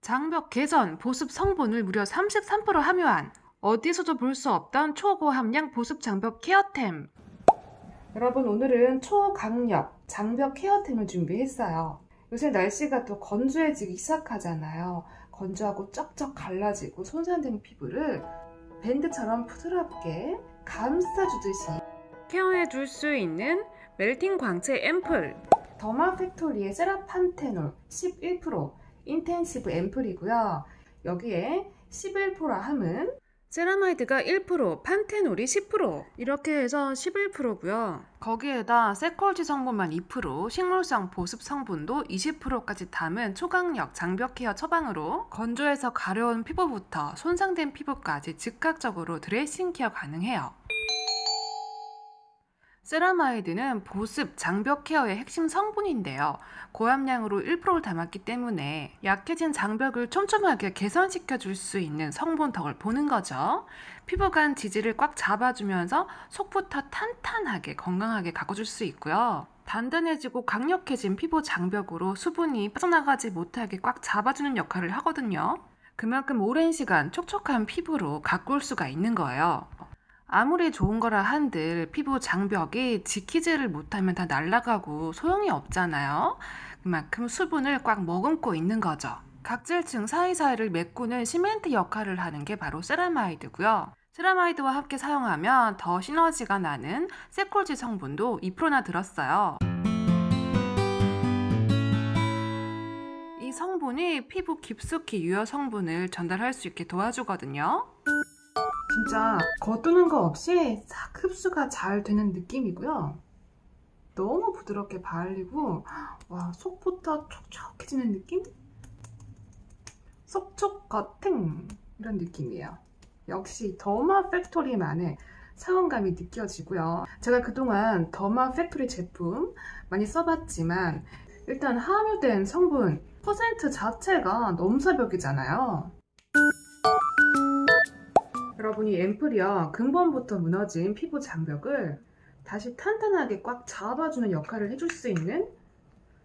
장벽 개선 보습 성분을 무려 33% 함유한 어디서도 볼 수 없던 초고함량 보습 장벽 케어템. 여러분 오늘은 초강력 장벽 케어템을 준비했어요. 요새 날씨가 또 건조해지기 시작하잖아요. 건조하고 쩍쩍 갈라지고 손상된 피부를 밴드처럼 부드럽게 감싸주듯이 케어해 줄 수 있는 멜팅 광채 앰플 더마 팩토리의 세라판테놀 11% intensive 앰플이고요. 여기에 11%라 함은 세라마이드가 1%, 판테놀이 10% 이렇게 해서 11%고요. 거기에다 세콜지 성분만 2%, 식물성 보습 성분도 20%까지 담은 초강력 장벽 케어 처방으로 건조해서 가려운 피부부터 손상된 피부까지 즉각적으로 드레싱 케어 가능해요. 세라마이드는 보습, 장벽 케어의 핵심 성분인데요. 고함량으로 1%를 담았기 때문에 약해진 장벽을 촘촘하게 개선시켜 줄 수 있는 성분 덕을 보는 거죠. 피부 간 지지를 꽉 잡아주면서 속부터 탄탄하게 건강하게 가꿔줄 수 있고요. 단단해지고 강력해진 피부 장벽으로 수분이 빠져나가지 못하게 꽉 잡아주는 역할을 하거든요. 그만큼 오랜 시간 촉촉한 피부로 가꿀 수가 있는 거예요. 아무리 좋은 거라 한들 피부 장벽이 지키지를 못하면 다 날아가고 소용이 없잖아요. 그만큼 수분을 꽉 머금고 있는 거죠. 각질층 사이사이를 메꾸는 시멘트 역할을 하는 게 바로 세라마이드고요. 세라마이드와 함께 사용하면 더 시너지가 나는 세콜지 성분도 2%나 들었어요. 이 성분이 피부 깊숙이 유효 성분을 전달할 수 있게 도와주거든요. 진짜 겉도는 거 없이 싹 흡수가 잘 되는 느낌이고요. 너무 부드럽게 발리고 와 속부터 촉촉해지는 느낌? 속촉 겉행 이런 느낌이에요. 역시 더마 팩토리만의 사용감이 느껴지고요. 제가 그동안 더마 팩토리 제품 많이 써봤지만 일단 함유된 성분 퍼센트 자체가 넘사벽이잖아요. 여러분 이 앰플이요. 근본부터 무너진 피부 장벽을 다시 탄탄하게 꽉 잡아주는 역할을 해줄 수 있는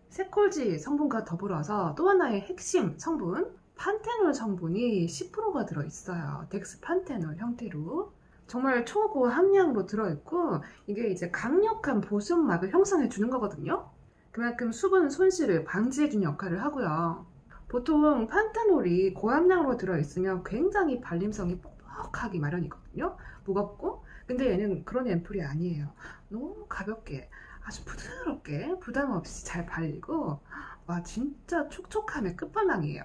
세콜지 성분과 더불어서 또 하나의 핵심 성분 판테놀 성분이 10%가 들어있어요. 덱스판테놀 형태로. 정말 초고 함량으로 들어있고 이게 이제 강력한 보습막을 형성해 주는 거거든요. 그만큼 수분 손실을 방지해 주는 역할을 하고요. 보통 판테놀이 고함량으로 들어있으면 굉장히 발림성이 퍽퍽하기 마련이거든요. 무겁고 근데 얘는 그런 앰플이 아니에요. 너무 가볍게 아주 부드럽게 부담 없이 잘 발리고 와 진짜 촉촉함의 끝판왕이에요.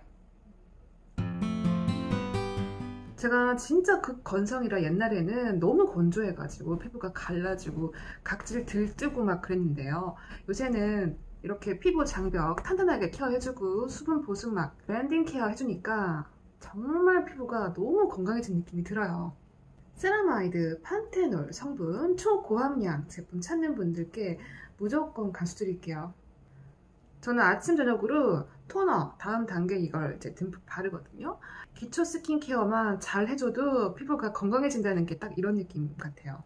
제가 진짜 극 건성이라 옛날에는 너무 건조해가지고 피부가 갈라지고 각질 들뜨고 막 그랬는데요. 요새는 이렇게 피부 장벽 탄탄하게 케어해주고 수분 보습 막 랜딩 케어 해주니까 정말 피부가 너무 건강해진 느낌이 들어요. 세라마이드 판테놀 성분 초고함량 제품 찾는 분들께 무조건 강추드릴게요. 저는 아침 저녁으로 토너 다음 단계 이걸 이제 듬뿍 바르거든요. 기초 스킨케어만 잘 해줘도 피부가 건강해진다는 게 딱 이런 느낌 같아요.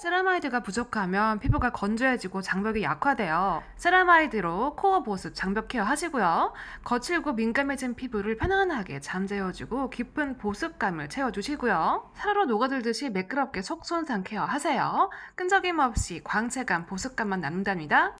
세라마이드가 부족하면 피부가 건조해지고 장벽이 약화돼요. 세라마이드로 코어 보습, 장벽 케어 하시고요. 거칠고 민감해진 피부를 편안하게 잠재워주고 깊은 보습감을 채워주시고요. 사르르 녹아들듯이 매끄럽게 속손상 케어 하세요. 끈적임 없이 광채감, 보습감만 남는답니다.